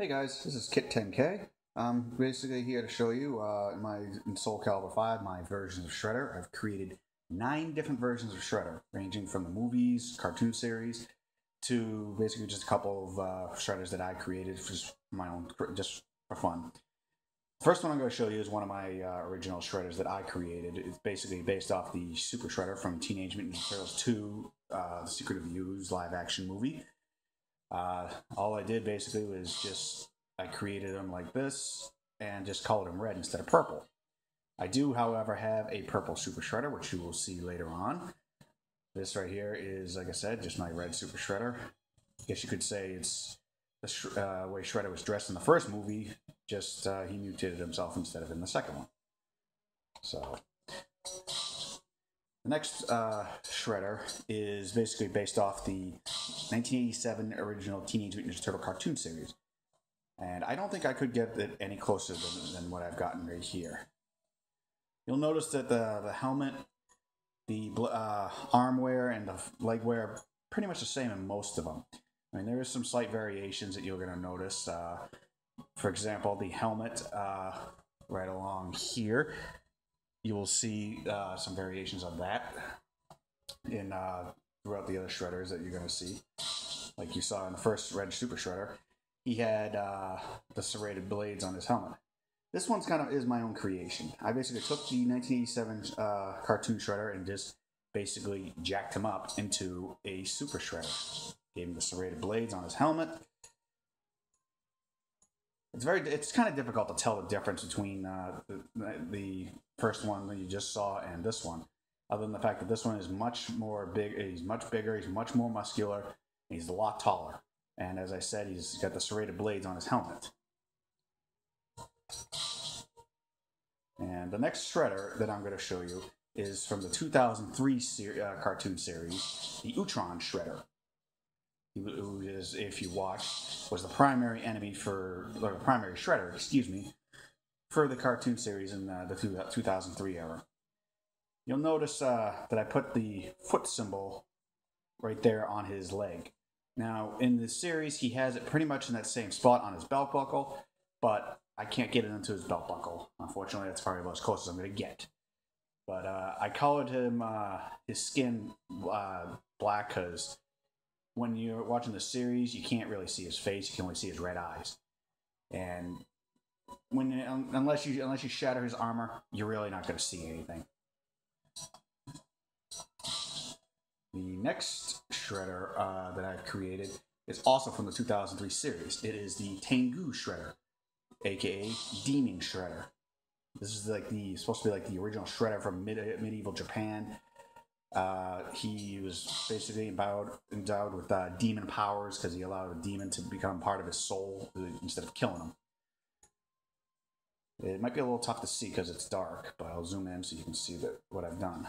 Hey guys, this is KITT 10K. I'm basically here to show you uh, my in Soul Calibur 5 my versions of Shredder. I've created nine different versions of Shredder, ranging from the movies, cartoon series, to basically just a couple of uh, Shredders that I created just my own, just for fun. The first one I'm going to show you is one of my uh, original Shredders that I created. It's basically based off the Super Shredder from Teenage Mutant Ninja Turtles 2, uh, The Secret of Ooze live action movie. Uh, all I did basically was just I created them like this and just colored them red instead of purple. I do, however, have a purple Super Shredder, which you will see later on. This right here is, like I said, just my red Super Shredder. I guess you could say it's the uh, way Shredder was dressed in the first movie, just uh, he mutated himself instead of in the second one. So the next uh, Shredder is basically based off the 1987 original Teenage Mutant Ninja Turtle cartoon series. And I don't think I could get it any closer than, than what I've gotten right here. You'll notice that the, the helmet, the uh, arm wear, and the leg wear are pretty much the same in most of them. I mean, there is some slight variations that you're going to notice. Uh, for example, the helmet uh, right along here you will see uh, some variations of that in uh, throughout the other shredders that you're going to see. Like you saw in the first Red Super Shredder, he had uh, the serrated blades on his helmet. This one's kind of is my own creation. I basically took the 1987 uh, cartoon shredder and just basically jacked him up into a super shredder. Gave him the serrated blades on his helmet, it's very it's kind of difficult to tell the difference between uh, the, the first one that you just saw and this one other than the fact that this one is much more big he's much bigger he's much more muscular he's a lot taller. And as i said he's got the serrated blades on his helmet. And the next shredder that i'm going to show you is from the 2003 ser- uh, cartoon series the Utrom shredder who is, if you watch, was the primary enemy for, or the primary shredder, excuse me, for the cartoon series in uh, the, the 2003 era. You'll notice uh, that I put the foot symbol right there on his leg. Now, in the series, he has it pretty much in that same spot on his belt buckle, but I can't get it into his belt buckle. Unfortunately, that's probably about as close as I'm going to get. But uh, I colored him, uh, his skin uh, black because when you're watching the series, you can't really see his face. You can only see his red eyes. And when unless you unless you shatter his armor, you're really not going to see anything. The next shredder uh, that I've created is also from the 2003 series. It is the Tengu Shredder, aka Demon Shredder. This is like the supposed to be like the original Shredder from mid, medieval Japan. Uh, he was basically endowed, with uh, demon powers because he allowed a demon to become part of his soul instead of killing him. It might be a little tough to see because it's dark, but I'll zoom in so you can see that what I've done.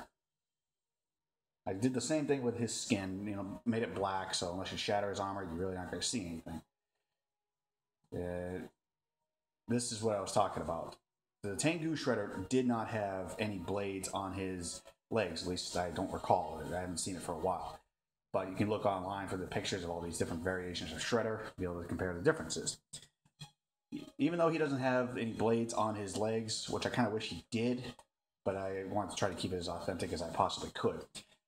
I did the same thing with his skin, you know, made it black, so unless you shatter his armor, you're really not going to see anything. Uh, this is what I was talking about. The Tengu Shredder did not have any blades on his legs. At least I don't recall. I haven't seen it for a while. But you can look online for the pictures of all these different variations of Shredder, be able to compare the differences. Even though he doesn't have any blades on his legs, which I kind of wish he did, but I wanted to try to keep it as authentic as I possibly could.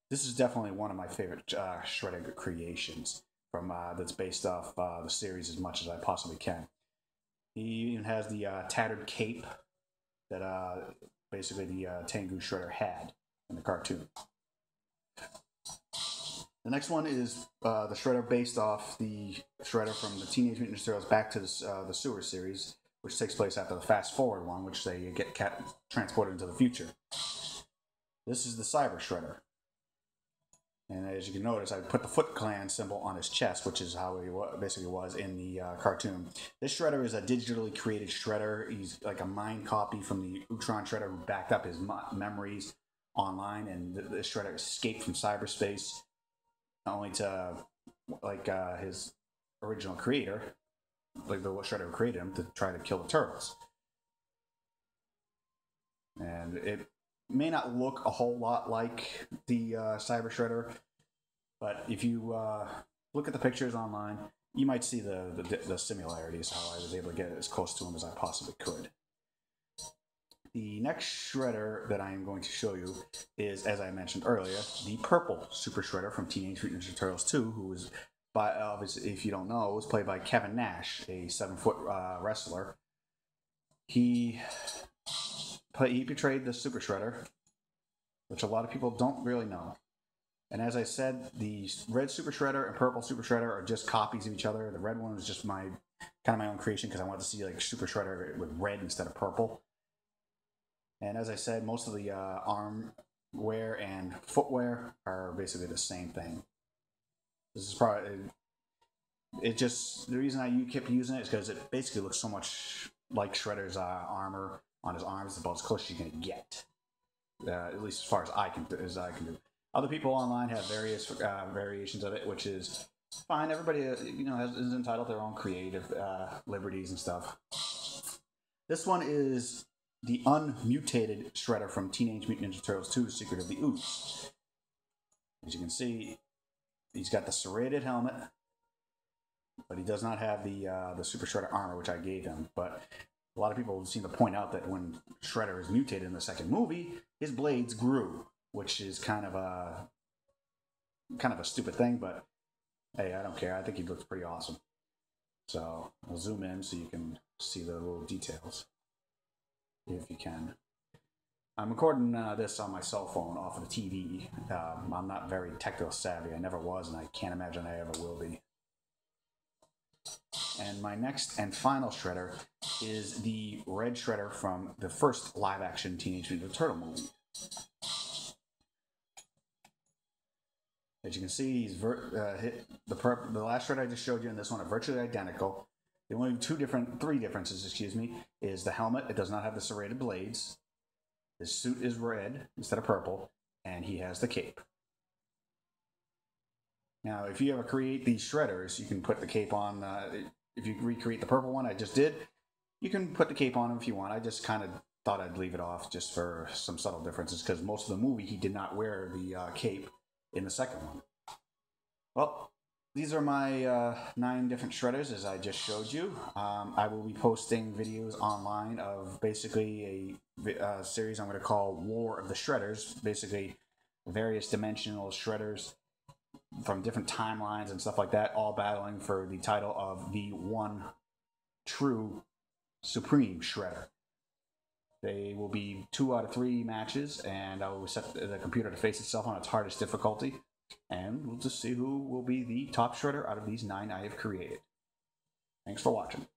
This is definitely one of my favorite uh, Shredder creations from uh, that's based off uh, the series as much as I possibly can. He even has the uh, tattered cape that uh, basically the uh, Tengu Shredder had in the cartoon. The next one is uh, the Shredder based off the Shredder from the Teenage Mutant Ninja Turtles back to the, uh, the sewer series, which takes place after the Fast Forward one, which they get cat- transported into the future. This is the Cyber Shredder. And as you can notice, I put the Foot Clan symbol on his chest, which is how he basically was in the uh, cartoon. This Shredder is a digitally created Shredder. He's like a mind copy from the Utrom Shredder who backed up his memories online, and the, the Shredder escaped from cyberspace, only to like uh, his original creator, like the Shredder created him, to try to kill the turtles. And it may not look a whole lot like the uh, Cyber Shredder, but if you uh, look at the pictures online, you might see the, the, the similarities, how I was able to get as close to him as I possibly could. The next shredder that I am going to show you is, as I mentioned earlier, the purple Super Shredder from Teenage Mutant Ninja Turtles 2, who was, by obviously, if you don't know, was played by Kevin Nash, a seven foot uh, wrestler. He play, he portrayed the Super Shredder, which a lot of people don't really know. And as I said, the red Super Shredder and purple Super Shredder are just copies of each other. The red one was just my kind of my own creation because I wanted to see like Super Shredder with red instead of purple. And as I said, most of the uh, arm wear and footwear are basically the same thing. This is probably it. Just the reason I kept using it is because it basically looks so much like Shredder's uh, armor on his arms. About as close as you're gonna get, uh, at least as far as I can as I can do. Other people online have various uh, variations of it, which is fine. Everybody, uh, you know, has, is entitled to their own creative uh, liberties and stuff. This one is the unmutated Shredder from Teenage Mutant Ninja Turtles 2: Secret of the Ooze. As you can see, he's got the serrated helmet, but he does not have the uh, the Super Shredder armor, which I gave him. But a lot of people seem to point out that when Shredder is mutated in the second movie, his blades grew, which is kind of a kind of a stupid thing, but hey, I don't care. I think he looks pretty awesome. So I'll zoom in so you can see the little details, if you can. I'm recording uh, this on my cell phone off of the TV. Um, I'm not very technical savvy. I never was, and I can't imagine I ever will be. And my next and final shredder is the red shredder from the first live action Teenage Mutant Ninja Turtle movie. As you can see, uh, hit the the last shred I just showed you and this one are virtually identical. The only two different, three differences, excuse me, is the helmet. It does not have the serrated blades. His suit is red instead of purple, and he has the cape. Now, if you ever create these shredders, you can put the cape on. Uh, if you recreate the purple one I just did, you can put the cape on him if you want. I just kind of thought I'd leave it off just for some subtle differences because most of the movie he did not wear the uh, cape in the second one. Well, these are my uh, nine different shredders as I just showed you. Um, I will be posting videos online of basically a uh, series I'm going to call War of the Shredders, basically various dimensional shredders from different timelines and stuff like that, all battling for the title of the one true Supreme Shredder. They will be two out of three matches, and I will set the computer to face itself on its hardest difficulty, and we'll just see who will be the top shredder out of these nine I have created. Thanks for watching.